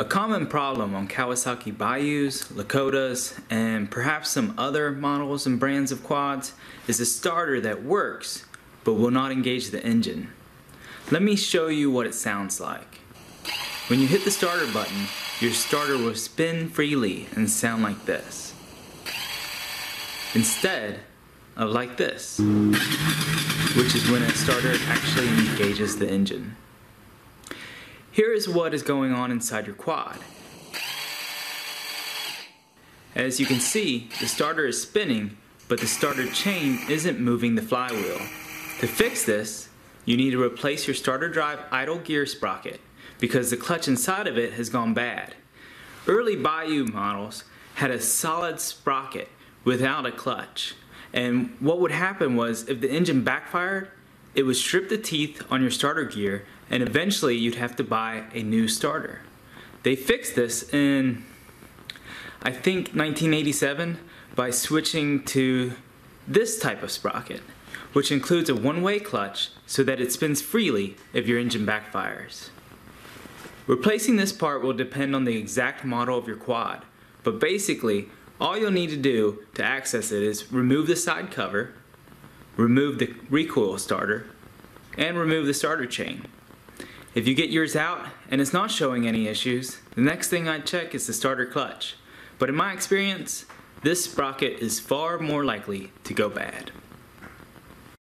A common problem on Kawasaki Bayous, Lakotas, and perhaps some other models and brands of quads is a starter that works but will not engage the engine. Let me show you what it sounds like. When you hit the starter button, your starter will spin freely and sound like this. Instead of like this, which is when a starter actually engages the engine. Here is what is going on inside your quad. As you can see, the starter is spinning, but the starter chain isn't moving the flywheel. To fix this, you need to replace your starter drive idle gear sprocket because the clutch inside of it has gone bad. Early Bayou models had a solid sprocket without a clutch. And what would happen was if the engine backfired, it would strip the teeth on your starter gear and eventually you'd have to buy a new starter. They fixed this in, I think, 1987 by switching to this type of sprocket, which includes a one-way clutch so that it spins freely if your engine backfires. Replacing this part will depend on the exact model of your quad, but basically, all you'll need to do to access it is remove the side cover, remove the recoil starter, and remove the starter chain. If you get yours out and it's not showing any issues, the next thing I'd check is the starter clutch. But in my experience, this sprocket is far more likely to go bad.